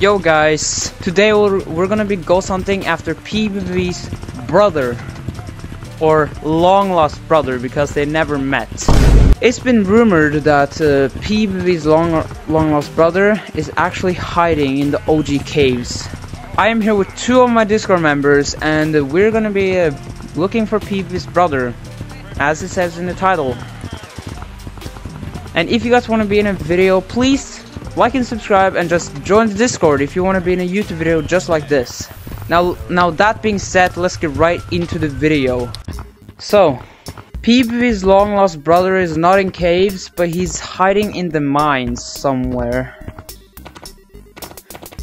Yo guys, today we're, we're gonna be ghost hunting after PBBV's brother. Or long lost brother because they never met. It's been rumored that uh, PBBV's long, long lost brother is actually hiding in the OG caves. I am here with two of my Discord members and we're gonna be uh, looking for PBBV's brother, as it says in the title. And if you guys want to be in a video, please like and subscribe and just join the Discord if you want to be in a YouTube video just like this. Now, now that being said, let's get right into the video. So, PBBV's long lost brother is not in caves, but he's hiding in the mines somewhere.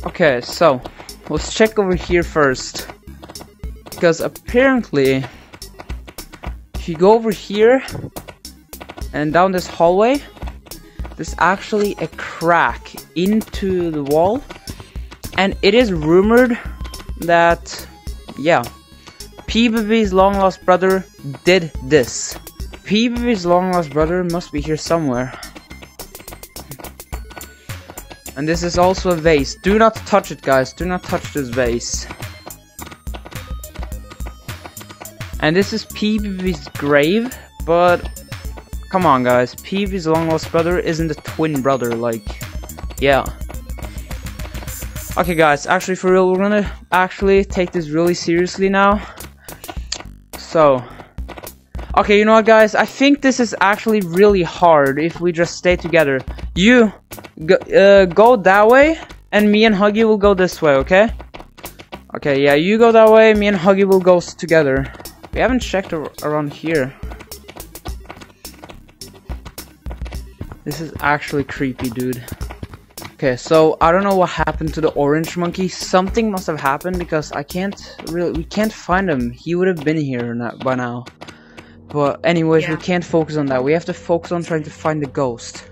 Okay, so, let's check over here first. Because apparently, if you go over here, and down this hallway, there's actually a crack into the wall and it is rumored that yeah PBBV's long lost brother did this. PBBV's long lost brother must be here somewhere. And this is also a vase. Do not touch it guys. Do not touch this vase. And this is PBBV's grave but Come on, guys. PBBV's long lost brother isn't a twin brother, like, yeah. Okay, guys, actually, for real, we're gonna actually take this really seriously now. So, okay, you know what, guys? I think this is actually really hard if we just stay together. You go, uh, go that way, and me and Huggy will go this way, okay? Okay, yeah, you go that way, me and Huggy will go together. We haven't checked around here. This is actually creepy, dude. Okay, so I don't know what happened to the orange monkey. Something must have happened because I can't really, we can't find him. He would have been here by now. But anyways, yeah. we can't focus on that. We have to focus on trying to find the ghost.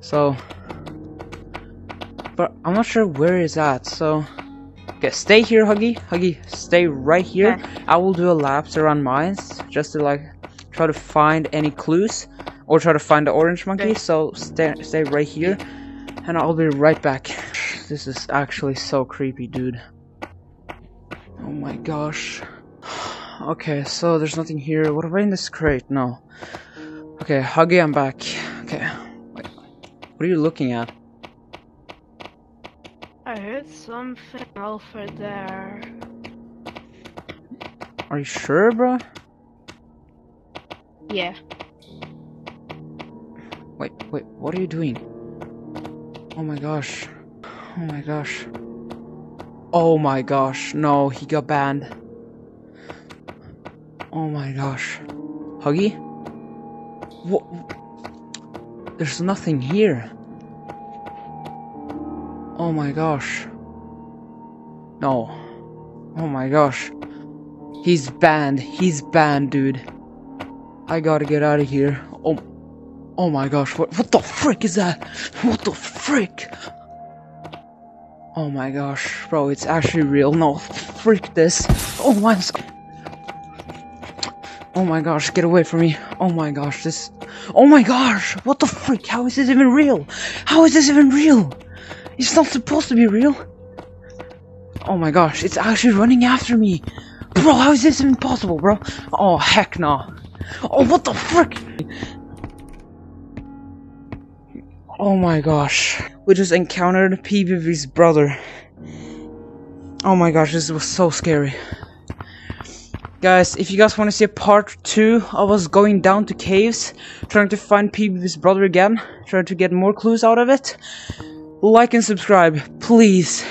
So, but I'm not sure where is that. So, okay, stay here, Huggy. Huggy, stay right here. Okay. I will do a lapse around mines just to like try to find any clues or try to find the orange monkey. So stay stay right here, and I'll be right back. This is actually so creepy, dude. Oh my gosh. Okay, so there's nothing here. What about in this crate? No. Okay, Huggy, I'm back. Okay. Wait. What are you looking at? I heard something over there. Are you sure, bro? Yeah. Wait, wait, what are you doing? Oh my gosh. Oh my gosh. Oh my gosh. No, he got banned. Oh my gosh. Huggy? What? There's nothing here. Oh my gosh. No. Oh my gosh. He's banned. He's banned, dude. I gotta get out of here. Oh. My gosh, what, what the frick is that? What the frick? Oh my gosh, bro, it's actually real. No, freak this. Oh my. Oh my gosh, get away from me. Oh my gosh, this. Oh my gosh, what the frick? How is this even real? How is this even real? It's not supposed to be real. Oh my gosh, it's actually running after me. Bro, how is this even possible, bro? Oh, heck no. Oh, what the frick? Oh my gosh. We just encountered PBBV's brother. Oh my gosh, this was so scary. Guys, if you guys want to see a part 2 of us going down to caves, trying to find PBBV's brother again, trying to get more clues out of it, like and subscribe, please.